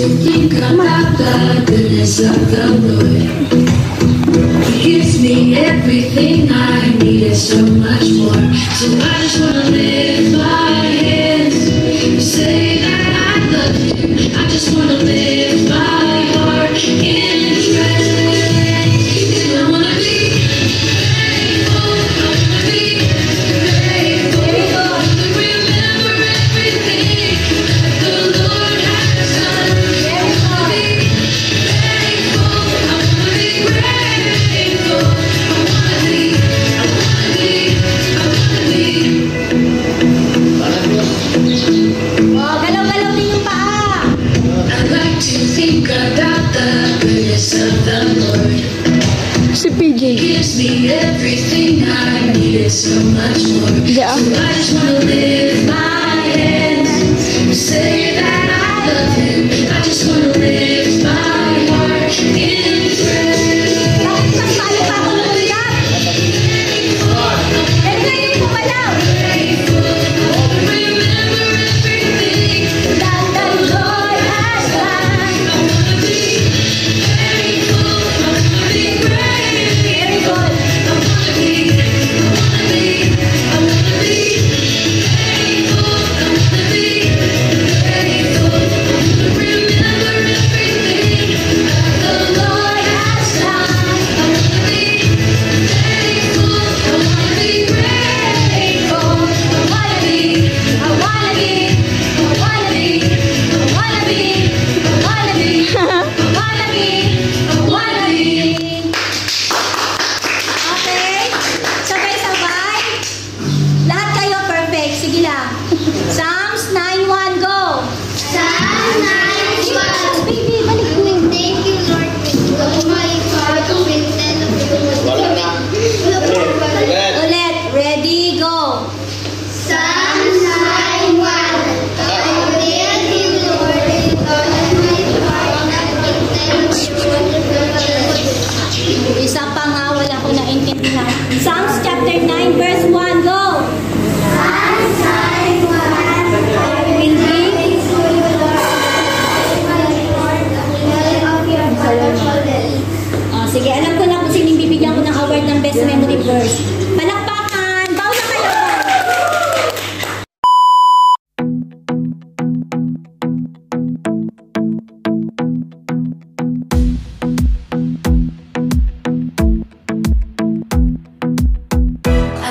simply come out the goodness of the Lord. He gives me everything I need so much more. So I just wanna live my. Him. everything I needed so much more. Yeah. So I just wanna live my hands. Say that I love him. I just wanna live.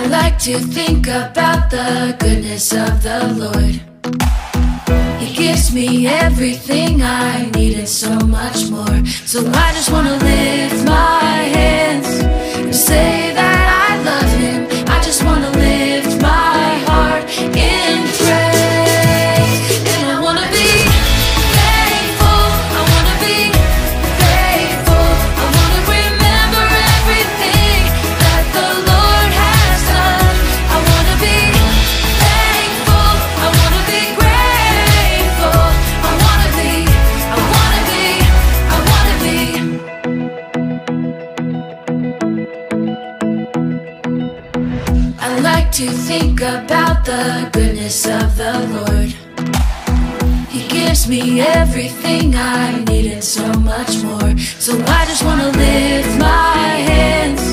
like to think about the goodness of the Lord. He gives me everything I need and so much more. So I just wanna live my like to think about the goodness of the Lord. He gives me everything I need and so much more. So I just wanna lift my hands.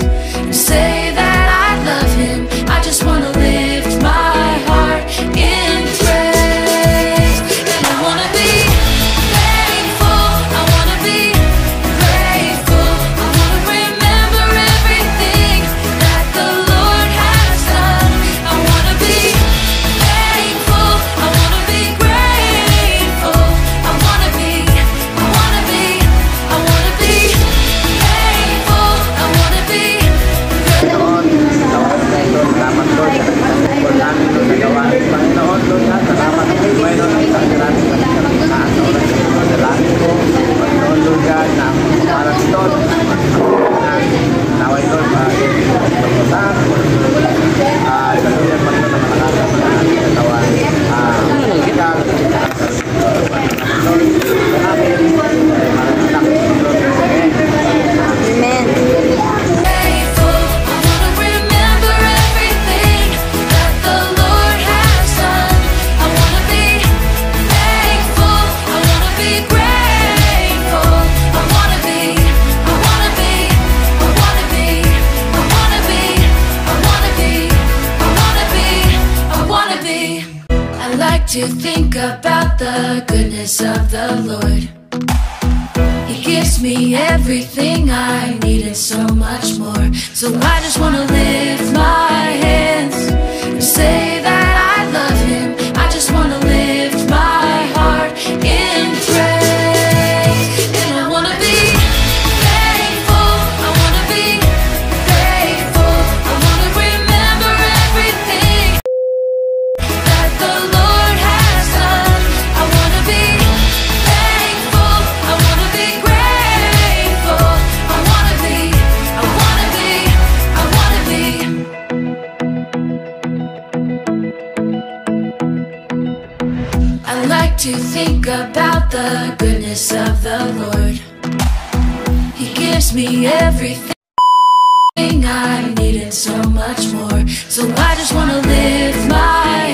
前の中から the goodness of the Lord. He gives me everything I need and so much more. So I just wanna lift my hands and say about the goodness of the Lord. He gives me everything I need and so much more. So I just wanna lift my